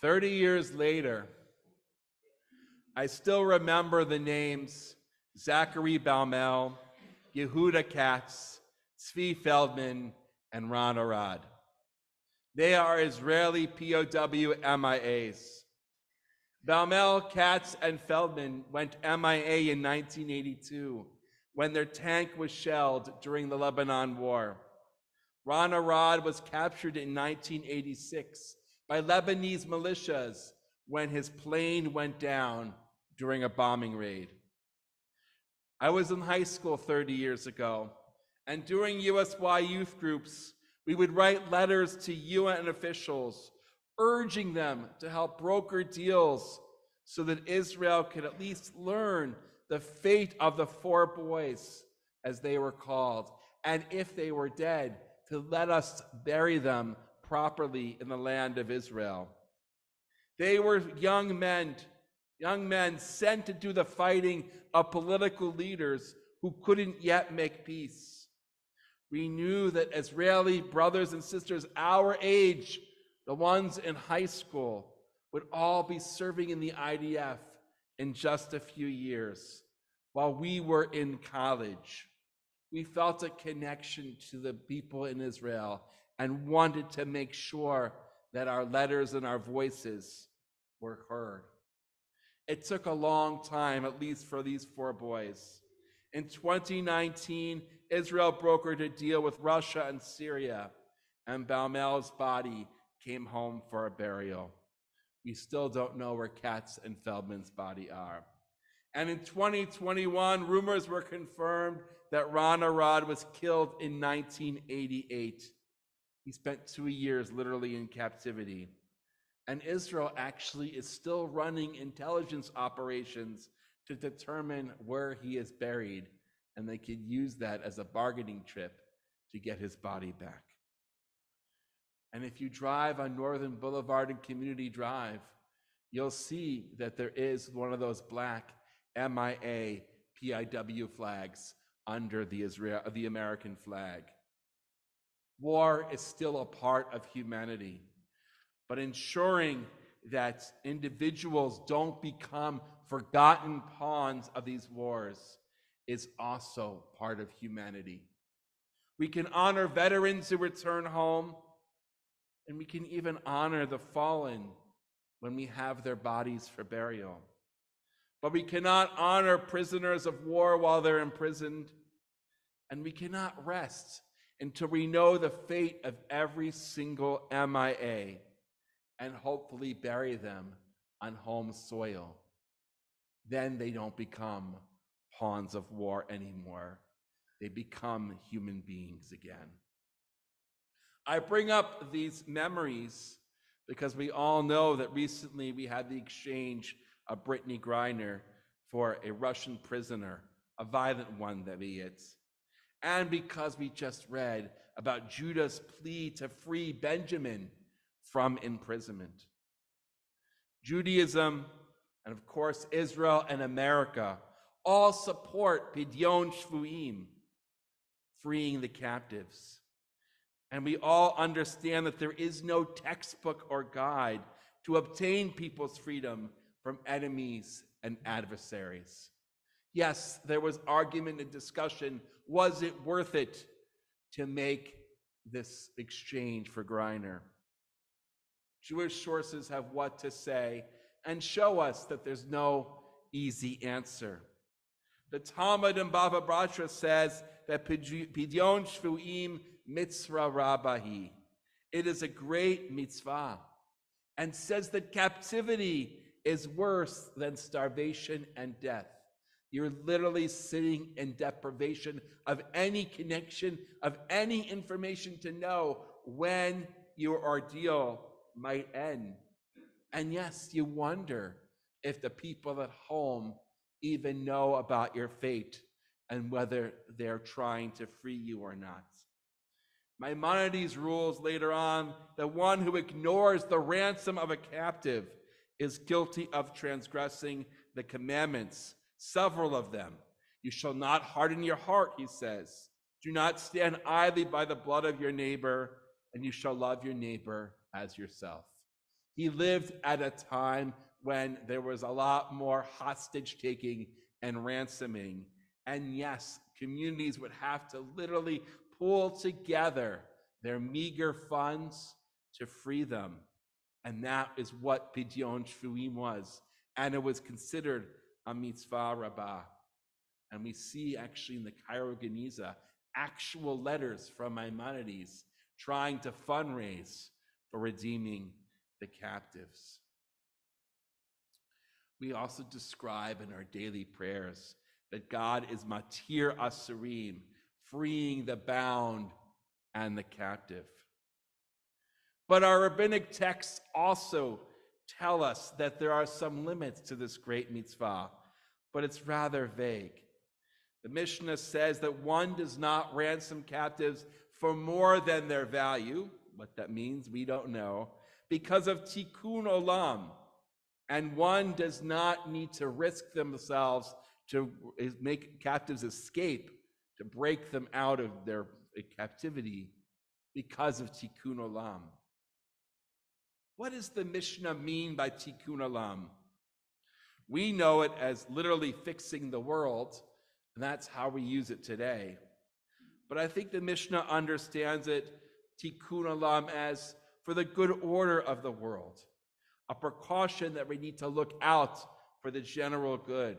30 years later, I still remember the names Zachary Baumel, Yehuda Katz, Zvi Feldman, and Ron Arad. They are Israeli POW MIAs. Baumel, Katz, and Feldman went MIA in 1982 when their tank was shelled during the Lebanon War. Ron Arad was captured in 1986 by Lebanese militias when his plane went down during a bombing raid. I was in high school 30 years ago, and during USY youth groups, we would write letters to UN officials urging them to help broker deals so that Israel could at least learn the fate of the four boys, as they were called, and if they were dead, to let us bury them properly in the land of Israel. They were young men, young men sent to do the fighting of political leaders who couldn't yet make peace. We knew that Israeli brothers and sisters our age, the ones in high school, would all be serving in the IDF in just a few years while we were in college. We felt a connection to the people in Israel and wanted to make sure that our letters and our voices were heard. It took a long time, at least for these four boys. In 2019, Israel brokered a deal with Russia and Syria, and Baumel's body came home for a burial. We still don't know where Katz and Feldman's body are. And in 2021, rumors were confirmed that Ron Arad was killed in 1988. He spent two years literally in captivity. And Israel actually is still running intelligence operations to determine where he is buried. And they could use that as a bargaining trip to get his body back. And if you drive on Northern Boulevard and Community Drive, you'll see that there is one of those black MIA POW flags under the Israel the American flag. War is still a part of humanity, but ensuring that individuals don't become forgotten pawns of these wars is also part of humanity. We can honor veterans who return home and we can even honor the fallen when we have their bodies for burial. But we cannot honor prisoners of war while they're imprisoned. And we cannot rest until we know the fate of every single MIA and hopefully bury them on home soil. Then they don't become pawns of war anymore. They become human beings again. I bring up these memories because we all know that recently we had the exchange of Brittney Griner for a Russian prisoner, a violent one that he is. And because we just read about Judah's plea to free Benjamin from imprisonment. Judaism, and of course Israel and America, all support Pidyon Shvuim, freeing the captives. And we all understand that there is no textbook or guide to obtain people's freedom from enemies and adversaries. Yes, there was argument and discussion. Was it worth it to make this exchange for Griner? Jewish sources have what to say and show us that there's no easy answer. The Talmud in Bava Batra says that Pidyon Shvuim mitzvah rabbah hi. It is a great mitzvah and says that captivity is worse than starvation and death. You're literally sitting in deprivation of any connection, of any information to know when your ordeal might end. And yes, you wonder if the people at home even know about your fate and whether they're trying to free you or not. Maimonides rules later on that one who ignores the ransom of a captive is guilty of transgressing the commandments, several of them. You shall not harden your heart, he says. Do not stand idly by the blood of your neighbor, and you shall love your neighbor as yourself. He lived at a time when there was a lot more hostage taking and ransoming. And yes, communities would have to literally pool together their meager funds to free them. And that is what Pidyon Shvuim was. And it was considered a mitzvah rabbah. And we see actually in the Cairo Geniza actual letters from Maimonides trying to fundraise for redeeming the captives. We also describe in our daily prayers that God is matir asurim, freeing the bound and the captive. But our rabbinic texts also tell us that there are some limits to this great mitzvah, but it's rather vague. The Mishnah says that one does not ransom captives for more than their value. What that means, we don't know. Because of tikkun olam. And one does not need to risk themselves to make captives escape, to break them out of their captivity because of tikkun olam. What does the Mishnah mean by tikkun olam? We know it as literally fixing the world, and that's how we use it today. But I think the Mishnah understands it, tikkun olam, as for the good order of the world, a precaution that we need to look out for the general good.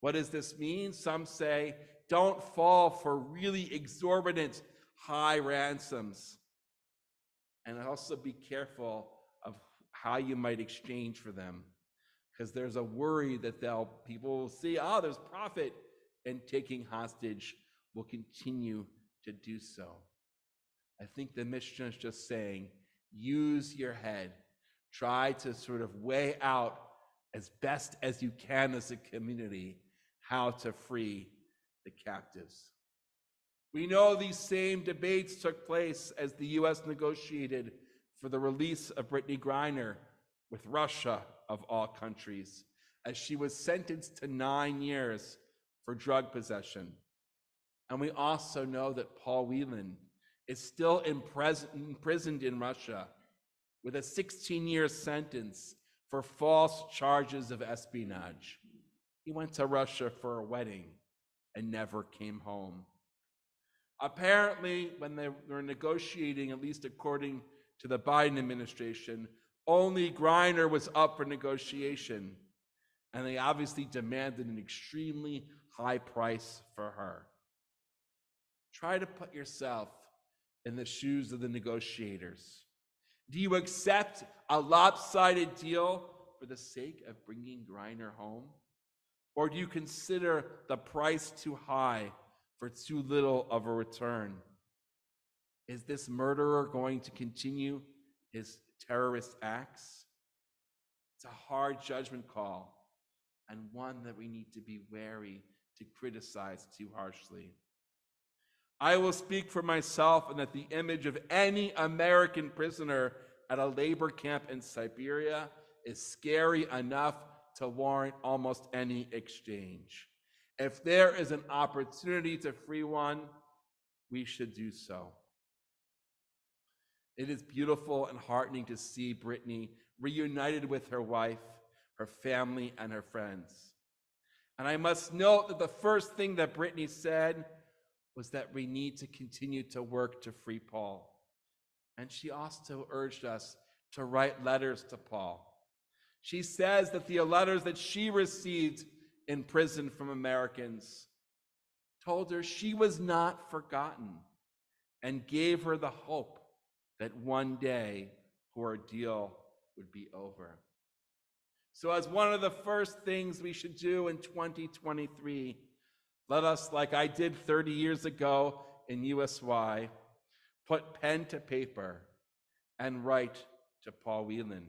What does this mean? Some say, don't fall for really exorbitant high ransoms. And also be careful how you might exchange for them. Because there's a worry that they'll people will see, oh, there's profit, and taking hostage will continue to do so. I think the Mishnah is just saying, use your head. Try to sort of weigh out as best as you can as a community how to free the captives. We know these same debates took place as the U.S. negotiated for the release of Brittney Griner with Russia, of all countries, as she was sentenced to nine years for drug possession. And we also know that Paul Whelan is still imprisoned in Russia with a 16 year sentence for false charges of espionage. He went to Russia for a wedding and never came home. Apparently, when they were negotiating, at least according to the Biden administration, only Griner was up for negotiation. And they obviously demanded an extremely high price for her. Try to put yourself in the shoes of the negotiators. Do you accept a lopsided deal for the sake of bringing Griner home? Or do you consider the price too high for too little of a return? Is this murderer going to continue his terrorist acts? It's a hard judgment call and one that we need to be wary to criticize too harshly. I will speak for myself and that the image of any American prisoner at a labor camp in Siberia is scary enough to warrant almost any exchange. If there is an opportunity to free one, we should do so. It is beautiful and heartening to see Brittney reunited with her wife, her family, and her friends. And I must note that the first thing that Brittney said was that we need to continue to work to free Paul. And she also urged us to write letters to Paul. She says that the letters that she received in prison from Americans told her she was not forgotten and gave her the hope that one day her ordeal would be over. So, as one of the first things we should do in 2023, let us, like I did 30 years ago in USY, put pen to paper and write to Paul Whelan.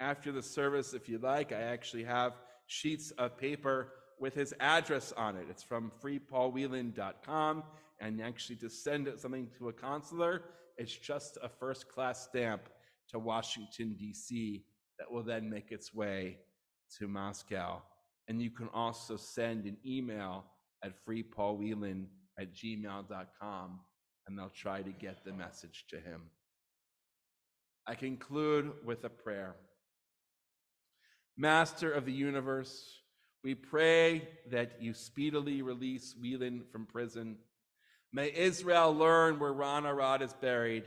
After the service, if you like, I actually have sheets of paper with his address on it. It's from freepaulwhelan.com. And actually, to send something to a consular, it's just a first class stamp to Washington, D.C., that will then make its way to Moscow. And you can also send an email at freepaulwhelan at gmail.com, and they'll try to get the message to him. I conclude with a prayer. Master of the universe, we pray that you speedily release Whelan from prison. May Israel learn where Ron Arad is buried.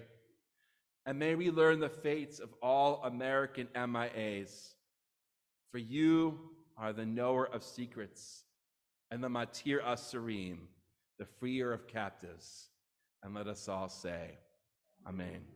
And may we learn the fates of all American MIAs. For you are the knower of secrets and the Matir Asurim, the freer of captives. And let us all say, Amen.